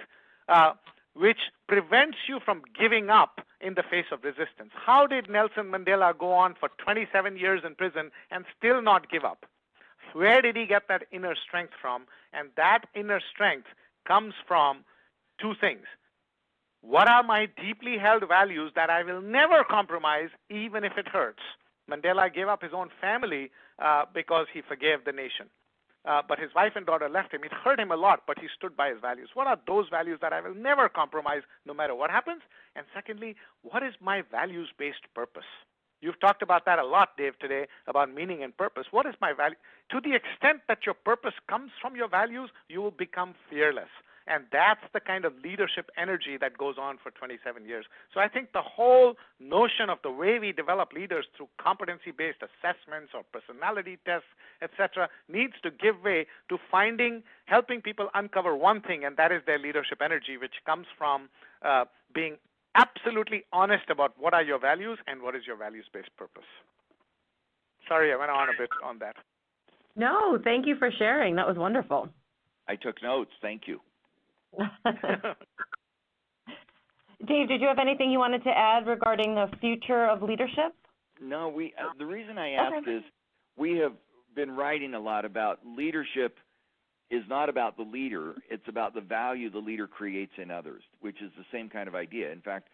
uh, which prevents you from giving up in the face of resistance. How did Nelson Mandela go on for 27 years in prison and still not give up? Where did he get that inner strength from? And that inner strength comes from two things. What are my deeply held values that I will never compromise, even if it hurts? Mandela gave up his own family uh, because he forgave the nation. Uh, but his wife and daughter left him. It hurt him a lot, but he stood by his values. What are those values that I will never compromise no matter what happens? And secondly, what is my values based purpose? You've talked about that a lot, Dave, today, about meaning and purpose. What is my value? To the extent that your purpose comes from your values, you will become fearless. And that's the kind of leadership energy that goes on for 27 years. So I think the whole notion of the way we develop leaders through competency-based assessments or personality tests, etc., needs to give way to finding, helping people uncover one thing, and that is their leadership energy, which comes from uh, being absolutely honest about what are your values and what is your values-based purpose. Sorry, I went on a bit on that. No, thank you for sharing. That was wonderful. I took notes. Thank you. [laughs] Dave, did you have anything you wanted to add regarding the future of leadership? No, we. Uh, the reason I asked Okay. is we have been writing a lot about leadership is not about the leader; it's about the value the leader creates in others, which is the same kind of idea. In fact,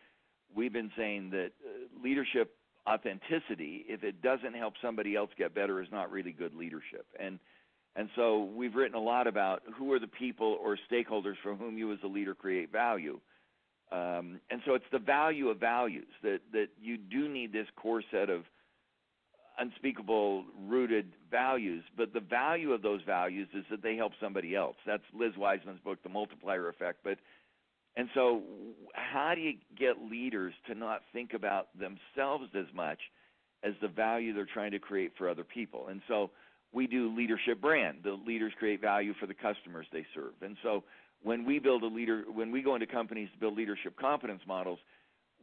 we've been saying that uh, leadership authenticity, if it doesn't help somebody else get better, is not really good leadership. And and so we've written a lot about who are the people or stakeholders for whom you as a leader create value. Um, and so it's the value of values that, that you do need this core set of unspeakable rooted values, but the value of those values is that they help somebody else. That's Liz Wiseman's book, The Multiplier Effect. But And so, how do you get leaders to not think about themselves as much as the value they're trying to create for other people? And so, we do leadership brand. The leaders create value for the customers they serve. And so, when we build a leader, when we go into companies to build leadership competence models,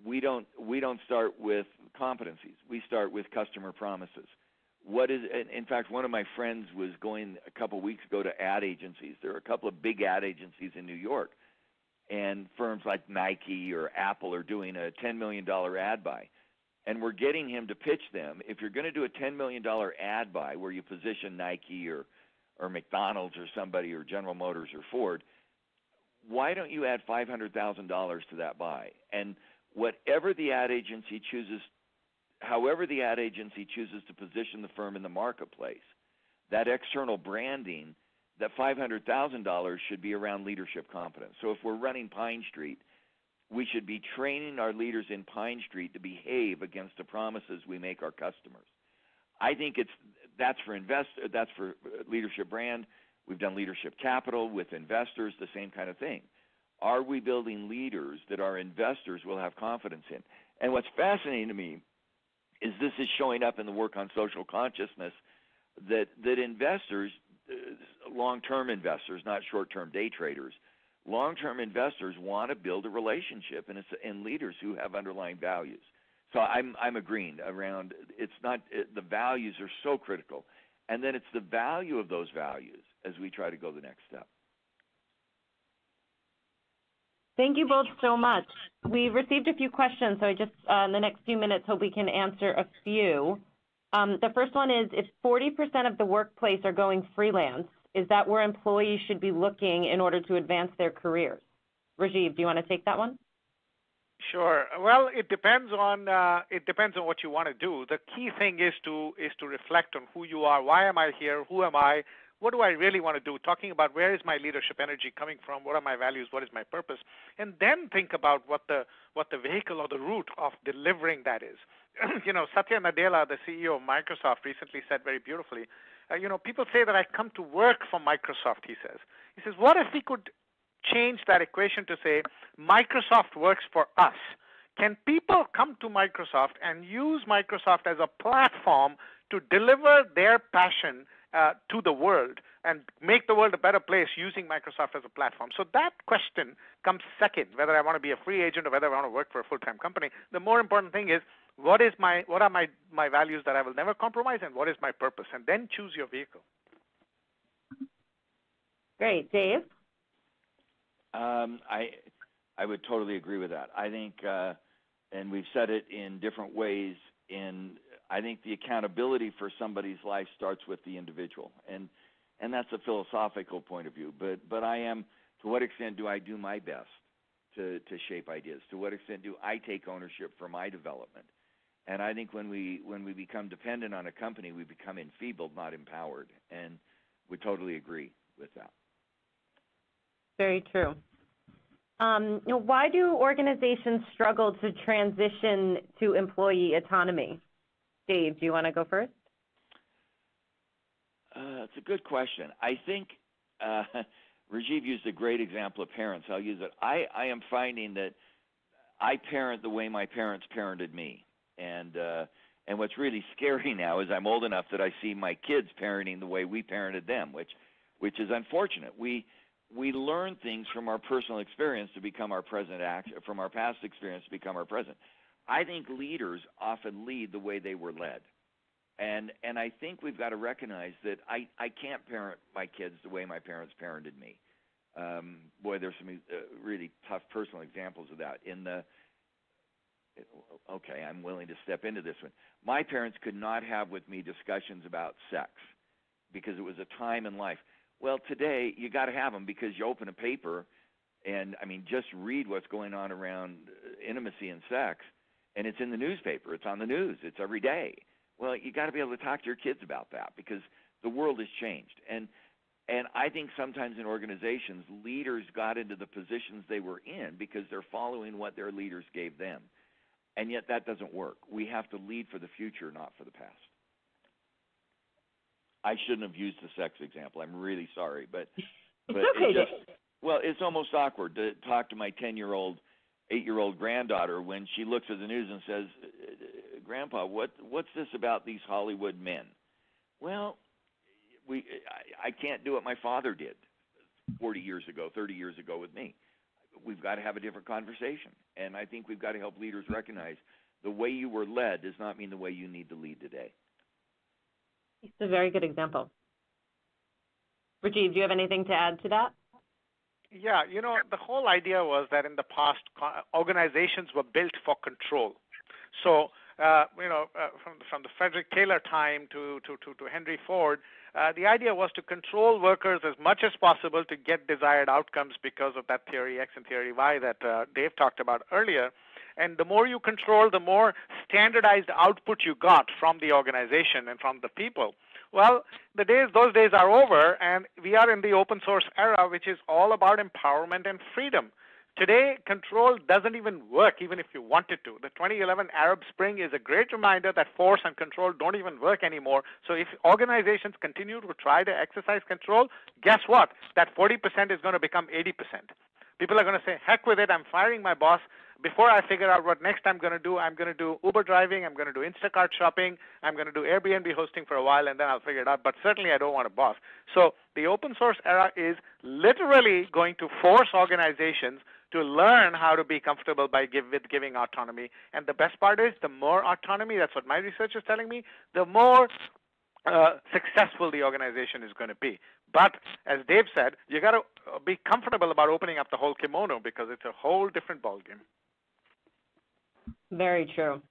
we don't we don't start with competencies. We start with customer promises. What is in fact one of my friends was going a couple of weeks ago to ad agencies. There are a couple of big ad agencies in New York and firms like Nike or Apple are doing a 10 million dollar ad buy. And we're getting him to pitch them if you're going to do a 10 million dollar ad buy where you position Nike or or McDonald's or somebody or General Motors or Ford, why don't you add $500,000 to that buy? And whatever the ad agency chooses, however the ad agency chooses to position the firm in the marketplace, that external branding, that $500,000 should be around leadership competence. So if we're running Pine Street, we should be training our leaders in Pine Street to behave against the promises we make our customers. I think it's that's for invest that's for leadership brand. We've done leadership capital with investors, the same kind of thing. Are we building leaders that our investors will have confidence in? And what's fascinating to me is this is showing up in the work on social consciousness that that investors, uh, long-term investors, not short-term day traders, long-term investors want to build a relationship and, and leaders who have underlying values. So I'm I'm agreeing around. It's not it, the values are so critical, and then it's the value of those values as we try to go the next step. Thank you both so much. We received a few questions, so I just, uh, in the next few minutes, hope we can answer a few. Um, the first one is, if 40% of the workplace are going freelance, is that where employees should be looking in order to advance their careers? Rajeev, do you want to take that one? Sure. Well, it depends on uh, it depends on what you want to do. The key thing is to is to reflect on who you are. Why am I here? Who am I? what do I really want to do? Talking about where is my leadership energy coming from? What are my values? What is my purpose? And then think about what the what the vehicle or the route of delivering that is. [clears throat] you know, Satya Nadella, the CEO of Microsoft, recently said very beautifully. Uh, you know, people say that I come to work for Microsoft. He says. He says, what if we could change that equation to say Microsoft works for us? Can people come to Microsoft and use Microsoft as a platform to deliver their passion uh, to the world and make the world a better place using Microsoft as a platform. So that question comes second, whether I want to be a free agent or whether I want to work for a full-time company. The more important thing is what is my what are my my values that I will never compromise and what is my purpose and then choose your vehicle. Great, Dave. Um, I I would totally agree with that. I think, uh, and we've said it in different ways in I think the accountability for somebody's life starts with the individual, and and that's a philosophical point of view. But but I am to what extent do I do my best to to shape ideas? To what extent do I take ownership for my development? And I think when we when we become dependent on a company, we become enfeebled, not empowered. And we totally agree with that. Very true. Um, you know, why do organizations struggle to transition to employee autonomy? Dave, do you want to go first? Uh, it's a good question. I think uh, [laughs] Rajeev used a great example of parents. I'll use it. I, I am finding that I parent the way my parents parented me, and uh, and what's really [laughs] scary now is I'm old enough that I see my kids parenting the way we parented them, which which is unfortunate. We we learn things from our personal experience to become our present act, from our past experience to become our present. I think leaders often lead the way they were led. And and I think we've got to recognize that I I can't parent my kids the way my parents parented me. Um, boy, there's some uh, really tough personal examples of that. In the okay, I'm willing to step into this one. My parents could not have with me discussions about sex because it was a time in life. Well, today you got to have them because you open a paper, and I mean, just read what's going on around uh, intimacy and sex and it's in the newspaper. It's on the news. It's every day. Well, you got to be able to talk to your kids about that because the world has changed. And and I think sometimes in organizations, leaders got into the positions they were in because they're following what their leaders gave them. And yet that doesn't work. We have to lead for the future, not for the past. I shouldn't have used the sex example. I'm really sorry, but but it's okay. it just Well, it's almost awkward to talk to my 10 year old, 8 year old granddaughter when she looks at the news and says, Grandpa, what, what's this about these Hollywood men? Well, we, I, I can't do what my father did 40 years ago, 30 years ago with me. We've got to have a different conversation. And I think we've got to help leaders recognize the way you were led does not mean the way you need to lead today. It's a very good example. Rajeev, do you have anything to add to that? Yeah, you know, the whole idea was that in the past, organizations were built for control. So, uh, you know, uh, from from the Frederick Taylor time to to to, to Henry Ford, uh, the idea was to control workers as much as possible to get desired outcomes because of that theory X and theory Y that uh, Dave talked about earlier. And the more you control, the more standardized output you got from the organization and from the people. Well, the days, those days are over, and we are in the open source era, which is all about empowerment and freedom. Today, control doesn't even work, even if you wanted to. The 2011 Arab Spring is a great reminder that force and control don't even work anymore. So if organizations continue to try to exercise control, guess what? That 40% is going to become 80%. People are going to say, heck with it, I'm firing my boss before I figure out what next I'm going to do, I'm going to do Uber driving, I'm going to do Instacart shopping, I'm going to do Airbnb hosting for a while, and then I'll figure it out. But certainly I don't want a boss. So the open source era is literally going to force organizations to learn how to be comfortable by give, with giving autonomy. And the best part is the more autonomy, that's what my research is telling me, the more uh, successful the organization is going to be. But as Dave said, you got to be comfortable about opening up the whole kimono because it's a whole different ballgame. Very true.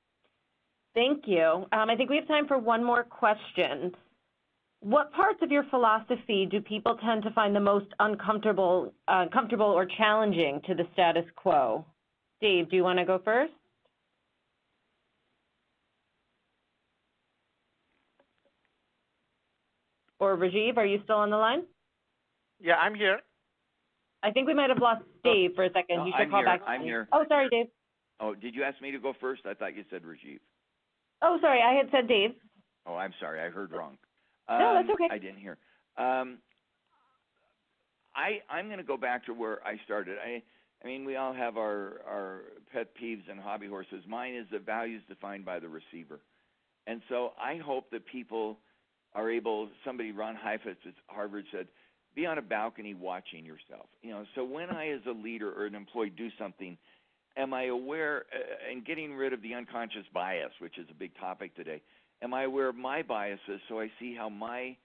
Thank you. Um, I think we have time for one more question. What parts of your philosophy do people tend to find the most uncomfortable, uh, comfortable or challenging to the status quo? Dave, do you want to go first? Or Rajeev, are you still on the line? Yeah, I'm here. I think we might have lost Dave for a second. No, you should I'm call here. back. I'm here. Oh, sorry, Dave. Oh, did you ask me to go first? I thought you said Rajeev. Oh, sorry, I had said Dave. Oh, I'm sorry. I heard wrong. No, that's Um, okay. I didn't hear. Um, I I'm going to go back to where I started. I I mean, we all have our our pet peeves and hobby horses. Mine is the values defined by the receiver, and so I hope that people are able. Somebody, Ron Heifetz at Harvard said, "Be on a balcony watching yourself." You know, so when I, as a leader or an employee, do something, am I aware uh, and getting rid of the unconscious bias, which is a big topic today? Am I aware of my biases so I see how my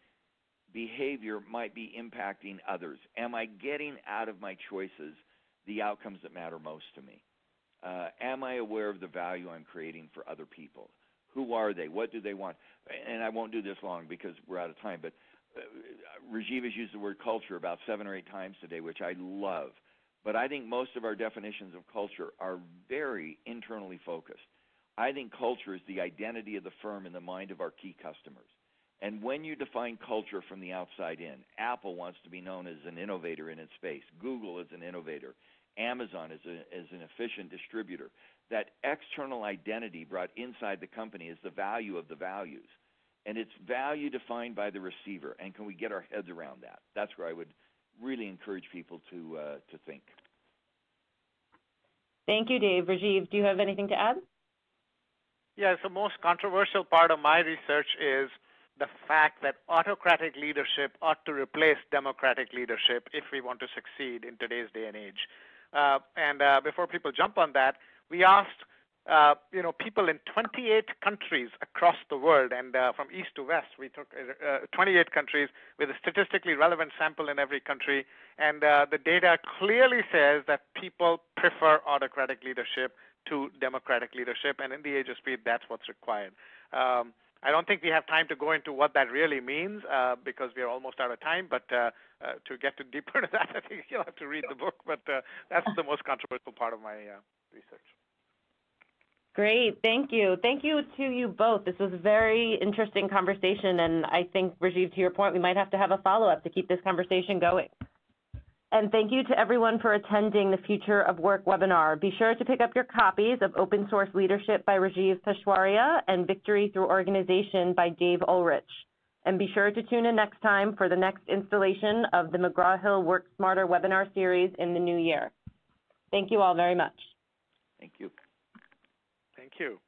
behavior might be impacting others? Am I getting out of my choices the outcomes that matter most to me? Uh, am I aware of the value I'm creating for other people? Who are they? What do they want? And I won't do this long because we're out of time, but uh, Rajeev has used the word culture about seven or eight times today, which I love. But I think most of our definitions of culture are very internally focused. I think culture is the identity of the firm in the mind of our key customers. And when you define culture from the outside in, Apple wants to be known as an innovator in its space. Google is an innovator. Amazon is, a, is an efficient distributor. That external identity brought inside the company is the value of the values. And it's value defined by the receiver. And can we get our heads around that? That's where I would really encourage people to, uh, to think. Thank you, Dave. Rajeev, do you have anything to add? Yes, the most controversial part of my research is the fact that autocratic leadership ought to replace democratic leadership if we want to succeed in today's day and age. Uh, and uh, before people jump on that, we asked uh, you know people in 28 countries across the world, and uh, from east to west, we took uh, 28 countries with a statistically relevant sample in every country, and uh, the data clearly says that people prefer autocratic leadership to democratic leadership, and in the age of speed, that's what's required. Um, I don't think we have time to go into what that really means uh, because we are almost out of time. But uh, uh, to get to [laughs] deeper into that, I think you'll have to read the book. But uh, that's the most controversial part of my uh, research. Great, thank you. Thank you to you both. This was a very interesting conversation, and I think, Rajeev, to your point, we might have to have a follow-up to keep this conversation going and thank you to everyone for attending the Future of Work webinar. Be sure to pick up your copies of Open Source Leadership by Rajeev Peshawaria and Victory Through Organization by Dave Ulrich. And be sure to tune in next time for the next installation of the McGraw-Hill Work Smarter webinar series in the new year. Thank you all very much. Thank you. Thank you.